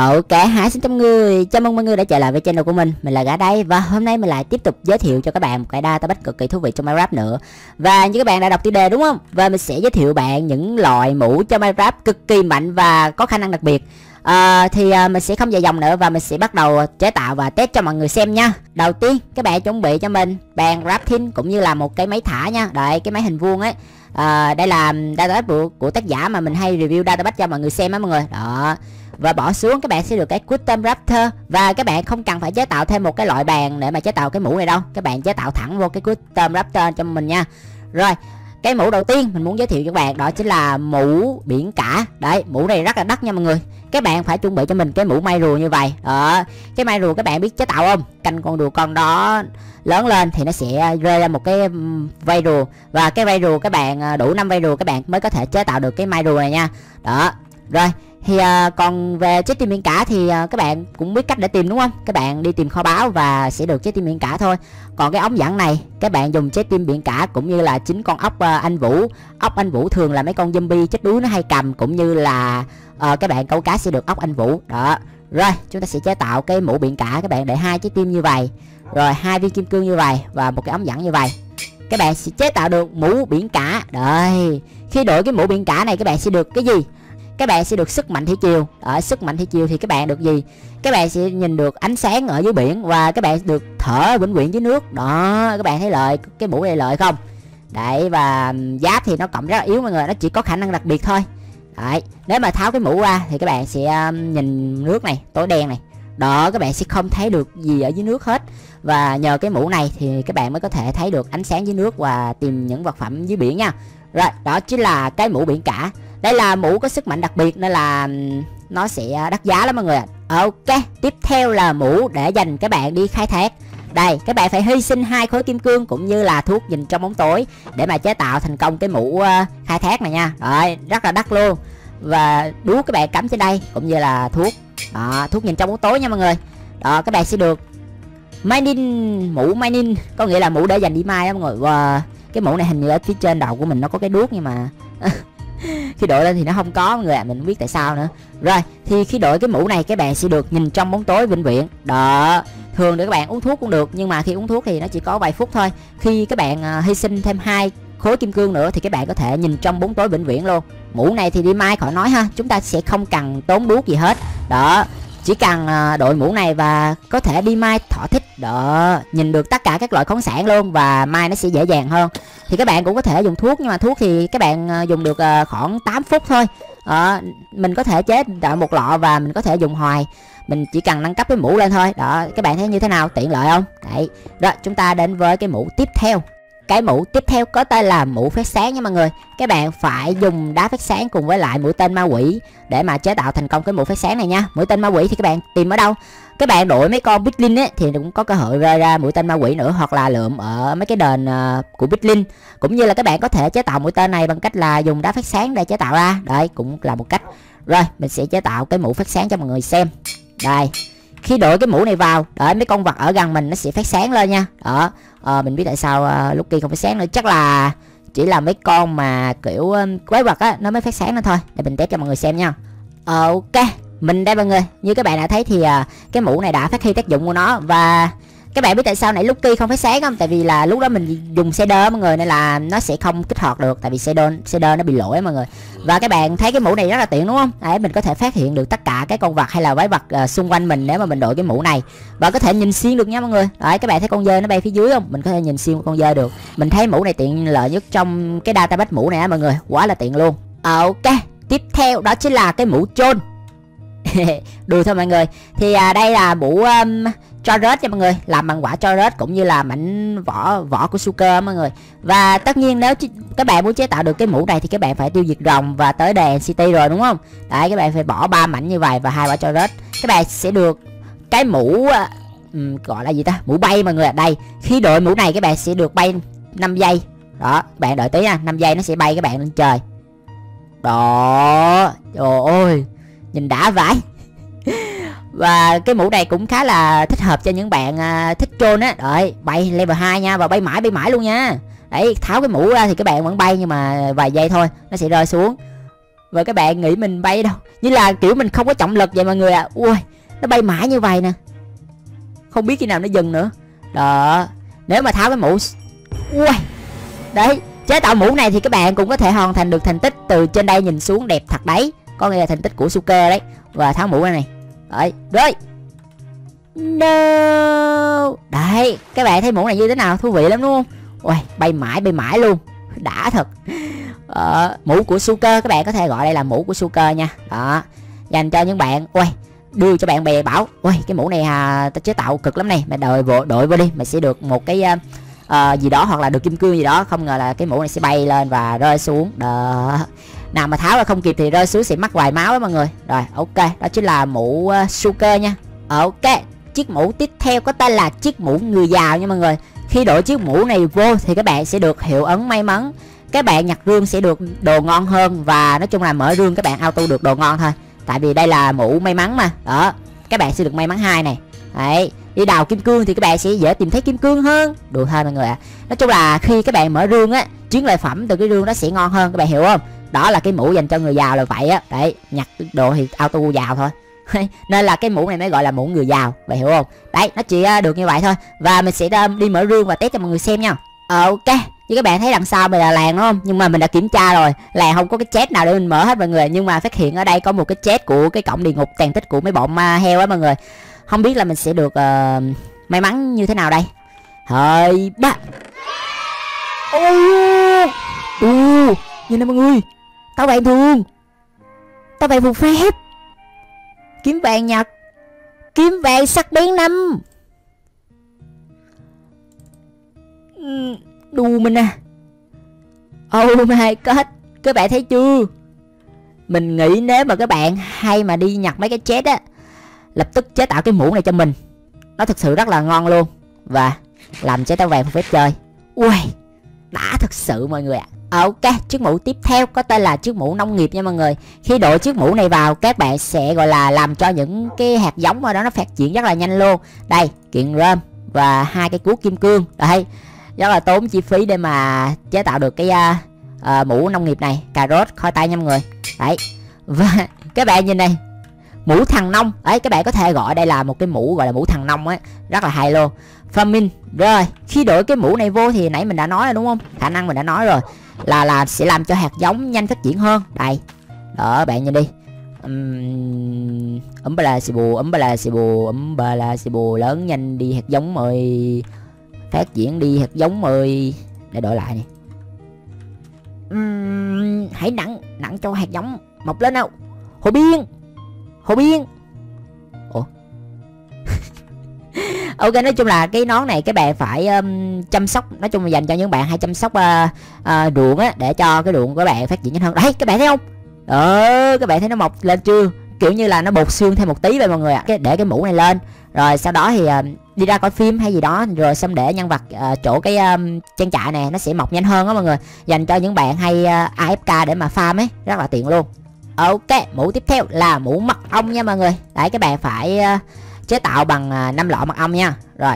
Ờ, ok, hai xin chào mọi người, chào mừng mọi người đã trở lại với channel của mình. Mình là Gã đây và hôm nay mình lại tiếp tục giới thiệu cho các bạn một cái database cực kỳ thú vị trong Minecraft nữa. Và như các bạn đã đọc tiêu đề đúng không? Và mình sẽ giới thiệu bạn những loại mũ cho Minecraft cực kỳ mạnh và có khả năng đặc biệt. À, Thì à, mình sẽ không dài dòng nữa và mình sẽ bắt đầu chế tạo và test cho mọi người xem nha. Đầu tiên các bạn chuẩn bị cho mình. Bàn crafting cũng như là một cái máy thả nha. Đợi cái máy hình vuông ấy à, Đây là database của, của tác giả mà mình hay review database cho mọi người xem á mọi người. Đó. Và bỏ xuống các bạn sẽ được cái custom raptor. Và các bạn không cần phải chế tạo thêm một cái loại bàn để mà chế tạo cái mũ này đâu. Các bạn chế tạo thẳng vô cái custom raptor cho mình nha. Rồi cái mũ đầu tiên mình muốn giới thiệu cho các bạn đó chính là mũ biển cả. Đấy mũ này rất là đắt nha mọi người các bạn phải chuẩn bị cho mình cái mũ may rùa như vậy. Ờ cái may rùa các bạn biết chế tạo không? Canh con rùa con đó lớn lên thì nó sẽ rơi ra một cái vây rùa. Và cái vây rùa các bạn à, đủ năm vây rùa các bạn mới có thể chế tạo được cái may rùa này nha. Đó rồi thì uh, còn về trái tim biển cả thì uh, các bạn cũng biết cách để tìm đúng không? Các bạn đi tìm kho báu và sẽ được trái tim biển cả thôi. Còn cái ống dẫn này các bạn dùng trái tim biển cả cũng như là chính con ốc uh, anh vũ. Ốc anh vũ thường là mấy con zombie chết đuối nó hay cầm cũng như là Ờ, à, các bạn câu cá sẽ được ốc anh vũ. Đó. Rồi chúng ta sẽ chế tạo cái mũ biển cả các bạn để hai trái tim như vậy. Rồi hai viên kim cương như vậy và một cái ống dẫn như vậy. Các bạn sẽ chế tạo được mũ biển cả. Đây. Khi đổi cái mũ biển cả này các bạn sẽ được cái gì? Các bạn sẽ được sức mạnh thủy triều. Ở sức mạnh thủy triều thì các bạn được gì? Các bạn sẽ nhìn được ánh sáng ở dưới biển và các bạn được thở vĩnh viễn dưới nước. Đó các bạn thấy lợi cái mũ này lợi không? Đấy và giáp thì nó cộng rất là yếu mọi người. Nó chỉ có khả năng đặc biệt thôi đấy nếu mà tháo cái mũ ra thì các bạn sẽ um, nhìn nước này tối đen này. Đó các bạn sẽ không thấy được gì ở dưới nước hết. Và nhờ cái mũ này thì các bạn mới có thể thấy được ánh sáng dưới nước và tìm những vật phẩm dưới biển nha. Rồi đó chính là cái mũ biển cả. Đây là mũ có sức mạnh đặc biệt nên là um, nó sẽ đắt giá lắm mọi người ạ. Ok tiếp theo là mũ để dành các bạn đi khai thác đây các bạn phải hy sinh hai khối kim cương cũng như là thuốc nhìn trong bóng tối để mà chế tạo thành công cái mũ uh, khai thác này nha. Rồi rất là đắt luôn. Và đuốc các bạn cắm trên đây cũng như là thuốc. Đó, thuốc nhìn trong bóng tối nha mọi người. Đó các bạn sẽ được mining mũ mining có nghĩa là mũ để dành đi mai đó mọi người. Và cái mũ này hình như ở phía trên đầu của mình nó có cái đuốc nhưng mà khi đội lên thì nó không có mọi người ạ à, mình không biết tại sao nữa. Rồi thì khi đội cái mũ này các bạn sẽ được nhìn trong bóng tối vĩnh viễn. Đó thường để các bạn uống thuốc cũng được nhưng mà khi uống thuốc thì nó chỉ có vài phút thôi. Khi các bạn uh, hy sinh thêm hai khối kim cương nữa thì các bạn có thể nhìn trong bóng tối vĩnh viễn luôn. Mũ này thì đi mai khỏi nói ha chúng ta sẽ không cần tốn đuốc gì hết. Đó chỉ cần uh, đội mũ này và có thể đi mai thỏa thích đó nhìn được tất cả các loại khoáng sản luôn và mai nó sẽ dễ dàng hơn. Thì các bạn cũng có thể dùng thuốc nhưng mà thuốc thì các bạn ờ, dùng được ờ, khoảng 8 phút thôi. À, mình có thể chế đợi một lọ và mình có thể dùng hoài. Mình chỉ cần nâng cấp cái mũ lên thôi. Đó các bạn thấy như thế nào? Tiện lợi không? Đấy. Đó chúng ta đến với cái mũ tiếp theo cái mũ. Tiếp theo có tên là mũ phát sáng nha mọi người. Các bạn phải dùng đá phát sáng cùng với lại mũi tên ma quỷ để mà chế tạo thành công cái mũ phát sáng này nha. Mũi tên ma quỷ thì các bạn tìm ở đâu? Các bạn đổi mấy con bitlin ấy thì cũng có cơ hội rơi ra mũi tên ma quỷ nữa hoặc là lượm ở mấy cái đền uh, của bitlin cũng như là các bạn có thể chế tạo mũi tên này bằng cách là dùng đá phát sáng để chế tạo ra. Đấy cũng là một cách. Rồi mình sẽ chế tạo cái mũ phát sáng cho mọi người xem. Đây khi đội cái mũ này vào đấy mấy con vật ở gần mình nó sẽ phát sáng lên nha. Đó à, mình biết tại sao uh, lúc kia không phát sáng nữa. Chắc là chỉ là mấy con mà kiểu um, quái vật á nó mới phát sáng lên thôi. Để mình test cho mọi người xem nha. Ờ, ok mình đây mọi người. Như các bạn đã thấy thì uh, cái mũ này đã phát huy tác dụng của nó và các bạn biết tại sao nãy lúc kia không phải sáng không? Tại vì là lúc đó mình dùng shader mọi người nên là nó sẽ không kích hoạt được tại vì shader shader nó bị lỗi mọi người. Và các bạn thấy cái mũ này rất là tiện đúng không? Đấy mình có thể phát hiện được tất cả cái con vật hay là quái vật uh, xung quanh mình nếu mà mình đội cái mũ này. Và có thể nhìn xuyên được nha mọi người. Đấy các bạn thấy con dơi nó bay phía dưới không? Mình có thể nhìn xuyên con dơi được. Mình thấy mũ này tiện lợi nhất trong cái database mũ này á mọi người. Quá là tiện luôn. Ok tiếp theo đó chính là cái mũ trôn đùa thôi mọi người. Thì à, đây là mũ um, cho rớt nha mọi người làm bằng quả cho rớt cũng như là mảnh vỏ vỏ của sugar mọi người. Và tất nhiên nếu các bạn muốn chế tạo được cái mũ này thì các bạn phải tiêu diệt rồng và tới đề city rồi đúng không? Đấy các bạn phải bỏ ba mảnh như vậy và hai quả cho rớt các bạn sẽ được cái mũ um, gọi là gì ta? Mũ bay mọi người ở đây khi đội mũ này các bạn sẽ được bay 5 giây. Đó bạn đợi tí nha 5 giây nó sẽ bay các bạn lên trời. Đó trời ơi nhìn đã vãi. Và cái mũ này cũng khá là thích hợp cho những bạn à, thích trôn á. Đợi bay level 2 nha và bay mãi bay mãi luôn nha. Đấy tháo cái mũ ra thì các bạn vẫn bay nhưng mà vài giây thôi nó sẽ rơi xuống. Và các bạn nghĩ mình bay đâu? Như là kiểu mình không có trọng lực vậy mọi người ạ. À. ui nó bay mãi như vậy nè. Không biết khi nào nó dừng nữa. Đó nếu mà tháo cái mũ ui đấy chế tạo mũ này thì các bạn cũng có thể hoàn thành được thành tích từ trên đây nhìn xuống đẹp thật đấy có nghĩa là thành tích của suke đấy. Và tháo mũ này này. Đấy rồi no. Đấy các bạn thấy mũ này như thế nào? Thú vị lắm đúng không? Ui bay mãi bay mãi luôn. Đã thật. Ờ, mũ của Suker các bạn có thể gọi đây là mũ của Suker nha. Đó. Dành cho những bạn ui đưa cho bạn bè bảo ui cái mũ này à, ta chế tạo cực lắm này. Mày đợi vội đội vô đi. Mày sẽ được một cái uh, uh, gì đó hoặc là được kim cương gì đó. Không ngờ là cái mũ này sẽ bay lên và rơi xuống. Đó nào mà tháo ra không kịp thì rơi xuống sẽ mắc vài máu đó mọi người. Rồi ok đó chính là mũ ờ, uh, Suker nha. Ok chiếc mũ tiếp theo có tên là chiếc mũ người giàu nha mọi người. Khi đổi chiếc mũ này vô thì các bạn sẽ được hiệu ấn may mắn. Các bạn nhặt rương sẽ được đồ ngon hơn và nói chung là mở rương các bạn auto được đồ ngon thôi. Tại vì đây là mũ may mắn mà. Đó các bạn sẽ được may mắn hai này. Đấy đi đào kim cương thì các bạn sẽ dễ tìm thấy kim cương hơn. Đùa thôi mọi người ạ. À. nói chung là khi các bạn mở rương á chiến lợi phẩm từ cái rương nó sẽ ngon hơn các bạn hiểu không? Đó là cái mũ dành cho người giàu là vậy á. Đấy nhặt đồ thì auto giàu thôi. Nên là cái mũ này mới gọi là mũ người giàu vậy hiểu không? Đấy nó chỉ à, được như vậy thôi. Và mình sẽ à, đi mở rương và test cho mọi người xem nha. Ờ, ok. Như các bạn thấy đằng sau mình là làng đúng không? Nhưng mà mình đã kiểm tra rồi. Làng không có cái chết nào để mình mở hết mọi người. Nhưng mà phát hiện ở đây có một cái chết của cái cổng địa ngục tàn tích của mấy bọn ma heo á mọi người. Không biết là mình sẽ được uh, may mắn như thế nào đây? Hơi ba. Ô ô nhìn nè mọi người tao bạn thường tao bạn phù phép. Kiếm vàng nhật. Kiếm vàng sắc bén năm. Ừ, Đù mình à. Oh my god, các bạn thấy chưa? Mình nghĩ nếu mà các bạn hay mà đi nhặt mấy cái chết á, lập tức chế tạo cái mũ này cho mình. Nó thực sự rất là ngon luôn. Và làm chế tao vàng phép chơi. Ui đã thực sự mọi người ạ. à ok chiếc mũ tiếp theo có tên là chiếc mũ nông nghiệp nha mọi người. Khi đội chiếc mũ này vào các bạn sẽ gọi là làm cho những cái hạt giống ở đó nó phát triển rất là nhanh luôn. Đây kiện rơm và hai cái cuốc kim cương. Đây rất là tốn chi phí để mà chế tạo được cái uh, uh, mũ nông nghiệp này. Cà rốt khoai tây nha mọi người. Đấy. Và các bạn nhìn này mũ thằng nông. Ấy các bạn có thể gọi đây là một cái mũ gọi là mũ thằng nông ấy rất là hay luôn. Farming rồi khi đổi cái mũ này vô thì nãy mình đã nói rồi đúng không? Khả năng mình đã nói rồi là là sẽ làm cho hạt giống nhanh phát triển hơn. Đây. Đó, bạn nhìn đi. Ấm bà là xì bù, ấm bà là xì bù, ấm bà là xì bù lớn nhanh đi hạt giống ơi. Phát triển đi hạt giống ơi. Để đổi lại nè. Hãy nặng nặng cho hạt giống mọc lên nào. Hồ biên hồ biên. Ok nói chung là cái nón này các bạn phải um, chăm sóc. Nói chung là dành cho những bạn hay chăm sóc uh, uh, ruộng á để cho cái ruộng của bạn phát triển nhanh hơn. Đấy các bạn thấy không? Ờ các bạn thấy nó mọc lên chưa? Kiểu như là nó bột xương thêm một tí vậy mọi người ạ. À. để cái mũ này lên. Rồi sau đó thì uh, đi ra coi phim hay gì đó. Rồi xong để nhân vật uh, chỗ cái um, trang trại này nó sẽ mọc nhanh hơn đó mọi người. Dành cho những bạn hay uh, afk để mà farm ấy. Rất là tiện luôn. Ok mũ tiếp theo là mũ mật ong nha mọi người. Đấy các bạn phải uh, chế tạo bằng à, năm lọ mật ong nha. Rồi.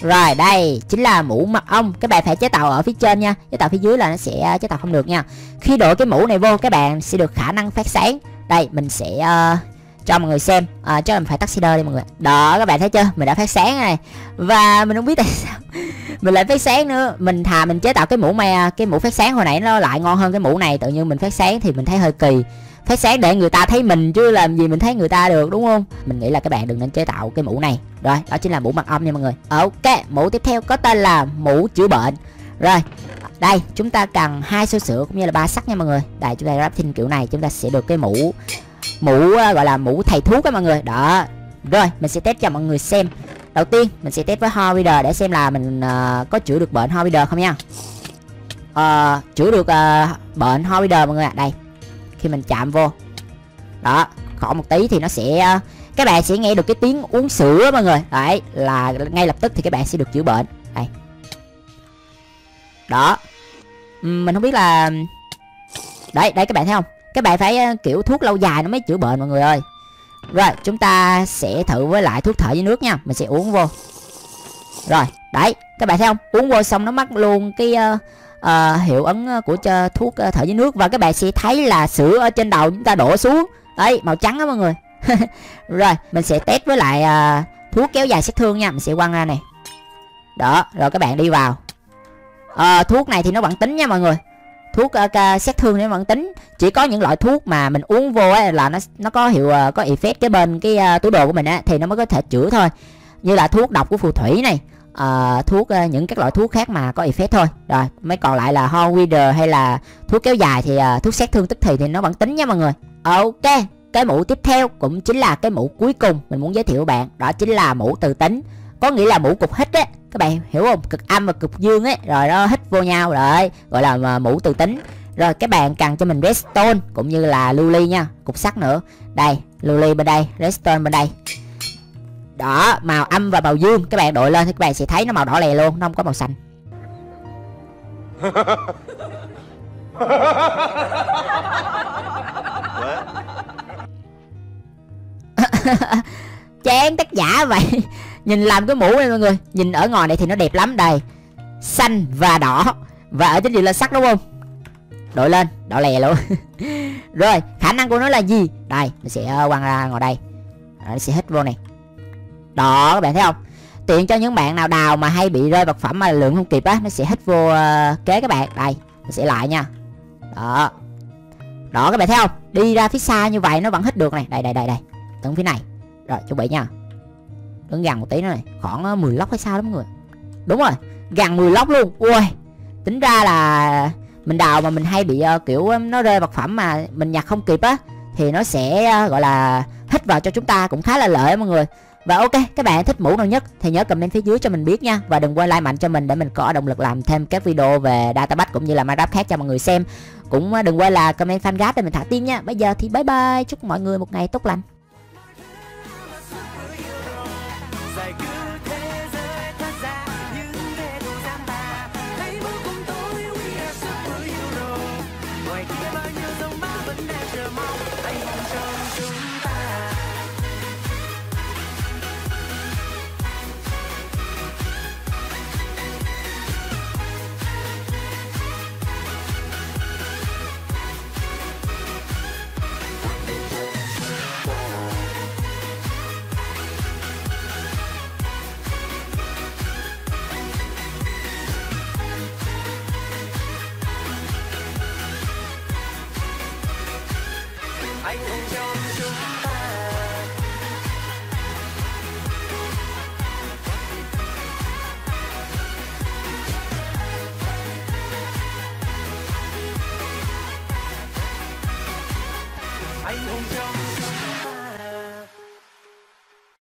Rồi đây chính là mũ mật ong. Các bạn phải chế tạo ở phía trên nha. Chế tạo phía dưới là nó sẽ chế tạo không được nha. Khi đội cái mũ này vô các bạn sẽ được khả năng phát sáng. Đây mình sẽ uh, cho mọi người xem. À, Chắc mình phải tắt shader đi mọi người. Đó các bạn thấy chưa? Mình đã phát sáng này Và mình không biết tại sao Mình lại phát sáng nữa. Mình thà mình chế tạo cái mũ me Cái mũ phát sáng hồi nãy nó lại ngon hơn cái mũ này. Tự nhiên mình phát sáng thì mình thấy hơi kỳ phải sáng để người ta thấy mình chứ làm gì mình thấy người ta được đúng không? Mình nghĩ là các bạn đừng nên chế tạo cái mũ này. Rồi đó chính là mũ mặt ong nha mọi người. Ok mũ tiếp theo có tên là mũ chữa bệnh. Rồi đây chúng ta cần hai số sữa cũng như là ba sắt nha mọi người. Đây chúng ta crafting kiểu này chúng ta sẽ được cái mũ mũ ờ, gọi là mũ thầy thuốc á mọi người. Đó. Rồi mình sẽ test cho mọi người xem. Đầu tiên mình sẽ test với Horrider để xem là mình uh, có chữa được bệnh Horrider không nha. Uh, chữa được uh, bệnh Horrider mọi người ạ. À. đây khi mình chạm vô. Đó khoảng một tí thì nó sẽ ờ, các bạn sẽ nghe được cái tiếng uống sữa mọi người. Đấy là ngay lập tức thì các bạn sẽ được chữa bệnh. Đây. Đó. Mình không biết là đấy đấy các bạn thấy không? Các bạn phải ờ, kiểu thuốc lâu dài nó mới chữa bệnh mọi người ơi. Rồi chúng ta sẽ thử với lại thuốc thở với nước nha. Mình sẽ uống vô. Rồi đấy các bạn thấy không? Uống vô xong nó mất luôn cái uh, uh, hiệu ứng ờ, của cho thuốc uh, thở dưới nước. Và các bạn sẽ thấy là sữa ở trên đầu chúng ta đổ xuống. Đấy màu trắng đó mọi người. Rồi mình sẽ test với lại uh, thuốc kéo dài sát thương nha. Mình sẽ quăng ra này. Đó rồi các bạn đi vào. Uh, thuốc này thì nó vẫn tính nha mọi người. Thuốc uh, sát thương nó vẫn tính. Chỉ có những loại thuốc mà mình uống vô ấy là nó nó có hiệu uh, có effect cái bên cái uh, túi đồ của mình á thì nó mới có thể chữa thôi. Như là thuốc độc của phù thủy này uh, thuốc uh, những các loại thuốc khác mà có effect thôi. Rồi mấy còn lại là ho weeder hay là thuốc kéo dài thì uh, thuốc sát thương tức thì thì nó vẫn tính nha mọi người. Ok cái mũ tiếp theo cũng chính là cái mũ cuối cùng mình muốn giới thiệu bạn. Đó chính là mũ từ tính. Có nghĩa là mũ cục hít á. Các bạn hiểu không? Cực âm và cực dương ấy. Rồi nó hít vô nhau rồi gọi là mũ từ tính. Rồi các bạn cần cho mình redstone cũng như là lưu ly nha cục sắt nữa. Đây lưu ly bên đây redstone bên đây đó màu âm và màu dương. Các bạn đội lên thì các bạn sẽ thấy nó màu đỏ lè luôn, nó không có màu xanh. Chán tác giả vậy. Nhìn làm cái mũ này mọi người. Nhìn ở ngoài này thì nó đẹp lắm đây. Xanh và đỏ. Và ở trên diện là sắc đúng không? Đội lên, đỏ lè luôn. Rồi, khả năng của nó là gì? Đây mình sẽ ờ, quăng ra ngồi đây. Nó sẽ hít vô này đó các bạn thấy không? Tiện cho những bạn nào đào mà hay bị rơi vật phẩm mà lượng không kịp á nó sẽ hít vô uh, kế các bạn. Đây mình sẽ lại nha. Đó. Đó các bạn thấy không? Đi ra phía xa như vậy nó vẫn hít được này. Đây đây đây đây. Tận phía này. Rồi chuẩn bị nha. Đứng gần một tí nữa này. Khoảng ờ, 10 lóc hay sao đó mọi người. Đúng rồi gần 10 lóc luôn. Ui tính ra là mình đào mà mình hay bị uh, kiểu nó rơi vật phẩm mà mình nhặt không kịp á thì nó sẽ uh, gọi là hít vào cho chúng ta cũng khá là lợi mọi người. Và ok, các bạn thích mũ nào nhất thì nhớ comment phía dưới cho mình biết nha. Và đừng quên like mạnh cho mình để mình có động lực làm thêm các video về database cũng như là Minecraft khác cho mọi người xem. Cũng đừng quên là comment fan gáp để mình thả tim nha. Bây giờ thì bye bye, chúc mọi người một ngày tốt lành. Anh hùng trong